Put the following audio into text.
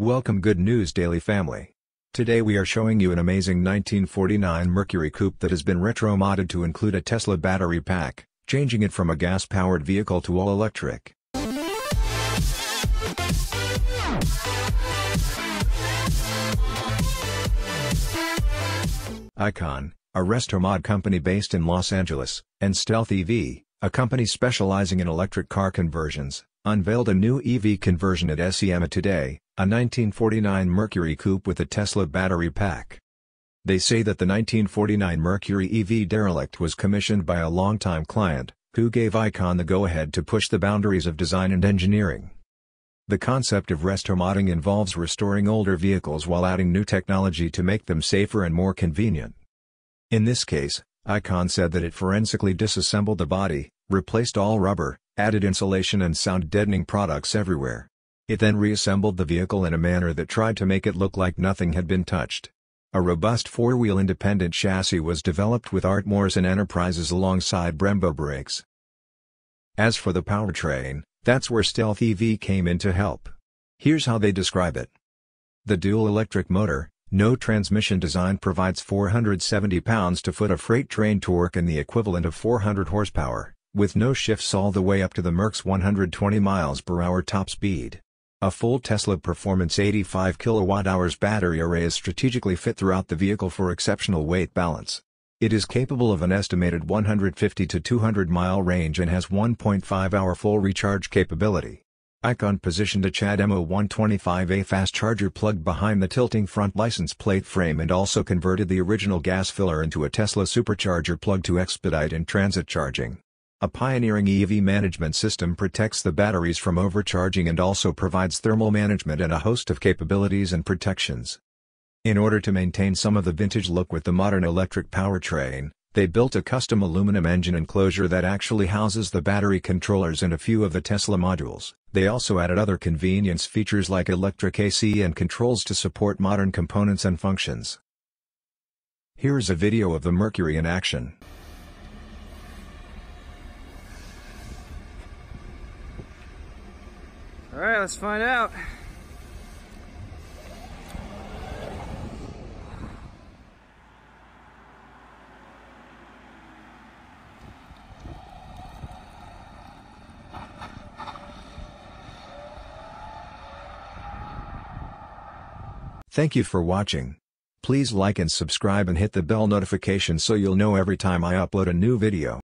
Welcome Good News Daily family. Today we are showing you an amazing 1949 Mercury Coupe that has been retro-modded to include a Tesla battery pack, changing it from a gas-powered vehicle to all-electric. Icon, a resto-mod company based in Los Angeles, and Stealth EV, a company specializing in electric car conversions, unveiled a new EV conversion at SEMA today, a 1949 Mercury Coupe with a Tesla battery pack. They say that the 1949 Mercury EV derelict was commissioned by a longtime client, who gave Icon the go-ahead to push the boundaries of design and engineering. The concept of resto-modding involves restoring older vehicles while adding new technology to make them safer and more convenient. In this case, Icon said that it forensically disassembled the body, replaced all rubber, added insulation and sound-deadening products everywhere. It then reassembled the vehicle in a manner that tried to make it look like nothing had been touched. A robust four-wheel independent chassis was developed with Art Morrison Enterprises alongside Brembo brakes. As for the powertrain, that's where Stealth EV came in to help. Here's how they describe it. The dual electric motor, no transmission design provides 470 pounds-to-foot of freight train torque and the equivalent of 400 horsepower with no shifts all the way up to the Merc's 120 miles per hour top speed. A full Tesla Performance 85 kWh battery array is strategically fit throughout the vehicle for exceptional weight balance. It is capable of an estimated 150 to 200 mile range and has 1.5 hour full recharge capability. Icon positioned a CHAdeMO 125A fast charger plugged behind the tilting front license plate frame and also converted the original gas filler into a Tesla supercharger plug to expedite in-transit charging. A pioneering EV management system protects the batteries from overcharging and also provides thermal management and a host of capabilities and protections. In order to maintain some of the vintage look with the modern electric powertrain, they built a custom aluminum engine enclosure that actually houses the battery controllers and a few of the Tesla modules. They also added other convenience features like electric AC and controls to support modern components and functions. Here's a video of the Mercury in action. All right, let's find out. Thank you for watching. Please like and subscribe and hit the bell notification so you'll know every time I upload a new video.